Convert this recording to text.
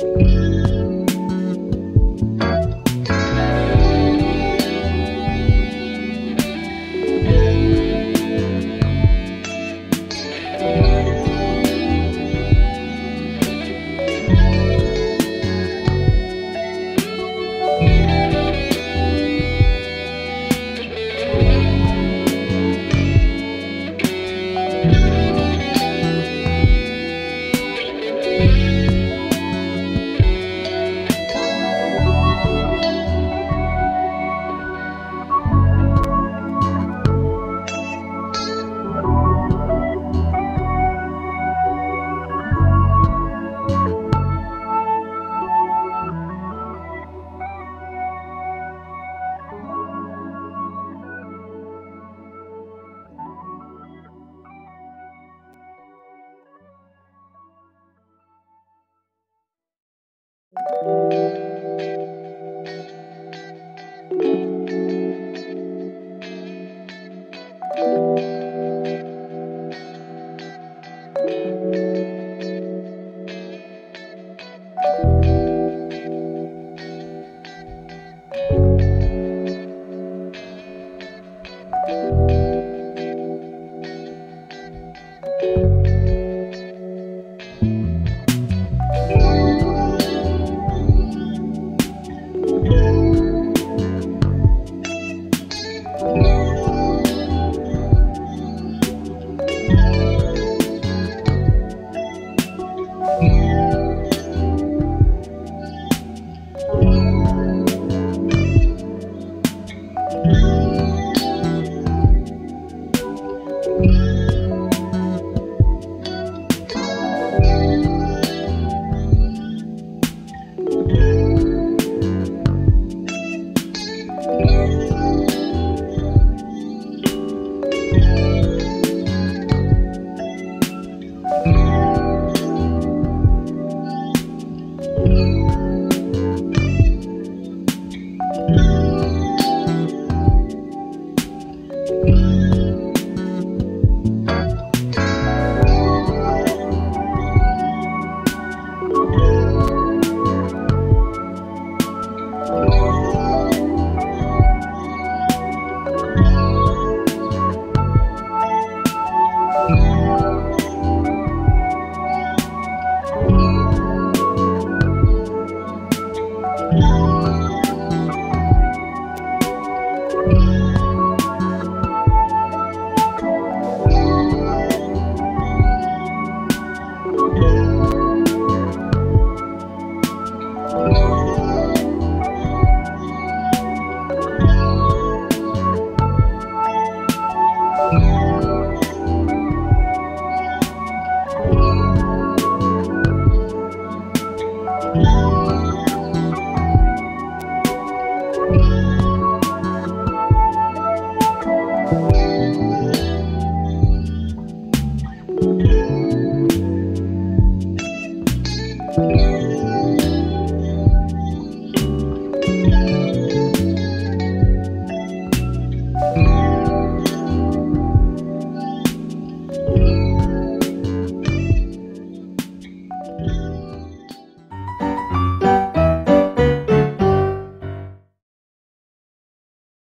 Thank Thank you.